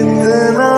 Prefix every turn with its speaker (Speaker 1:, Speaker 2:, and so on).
Speaker 1: इतना